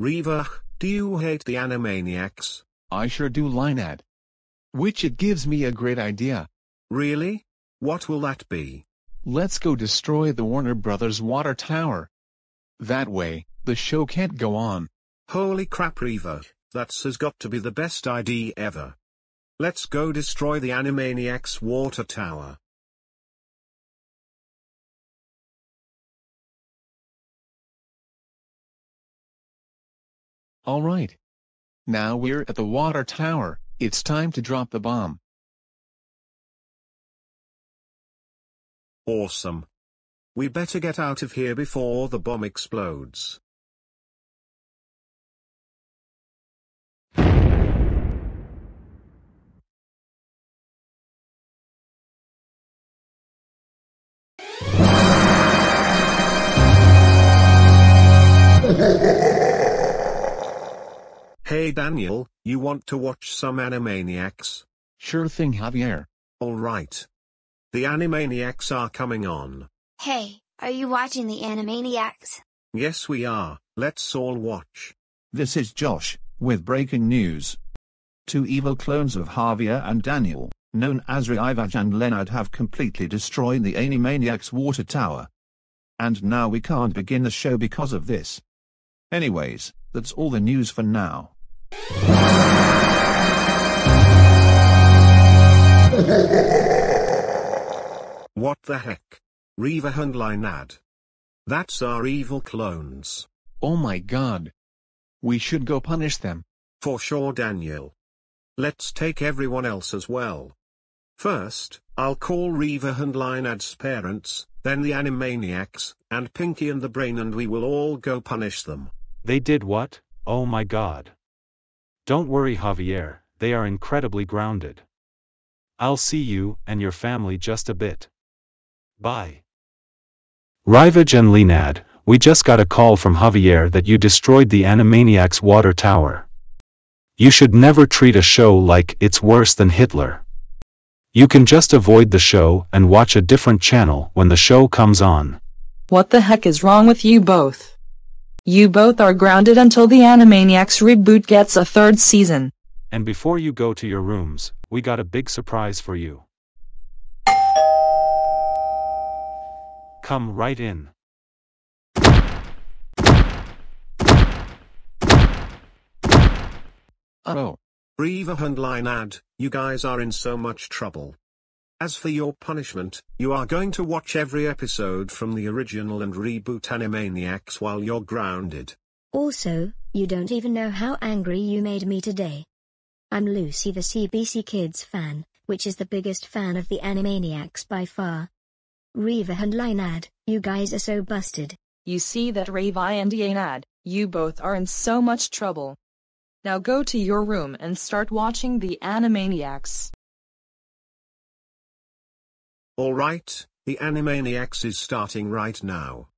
Reva, do you hate the Animaniacs? I sure do Leinad. Which it gives me a great idea. Really? What will that be? Let's go destroy the Warner Brothers water tower. That way, the show can't go on. Holy crap Reva, that's has got to be the best idea ever. Let's go destroy the Animaniacs water tower. Alright. Now we're at the water tower, it's time to drop the bomb. Awesome. We better get out of here before the bomb explodes. Hey Daniel, you want to watch some Animaniacs? Sure thing Javier. Alright. The Animaniacs are coming on. Hey, are you watching the Animaniacs? Yes we are, let's all watch. This is Josh, with breaking news. Two evil clones of Javier and Daniel, known as Reivaj and Leinad have completely destroyed the Animaniacs water tower. And now we can't begin the show because of this. Anyways, that's all the news for now. What the heck? Reva and Leinad. That's our evil clones. Oh my god. We should go punish them. For sure Daniel. Let's take everyone else as well. First, I'll call Reva and Leinad's parents, then the Animaniacs, and Pinky and the Brain and we will all go punish them. They did what? Oh my god. Don't worry Javier, they are incredibly grounded. I'll see you and your family just a bit. Bye. Reivaj and Leinad, we just got a call from Javier that you destroyed the Animaniacs water tower. You should never treat a show like it's worse than Hitler. You can just avoid the show and watch a different channel when the show comes on. What the heck is wrong with you both? You both are grounded until the Animaniacs reboot gets a third season. And before you go to your rooms, we got a big surprise for you. Come right in. Oh. Reva and Leinad, you guys are in so much trouble. As for your punishment, you are going to watch every episode from the original and reboot Animaniacs while you're grounded. Also, you don't even know how angry you made me today. I'm Lucy the CBC Kids fan, which is the biggest fan of the Animaniacs by far. Reva and Leinad, you guys are so busted. You see that Ravi and Yanad, you both are in so much trouble. Now go to your room and start watching the Animaniacs. Alright, the Animaniacs is starting right now.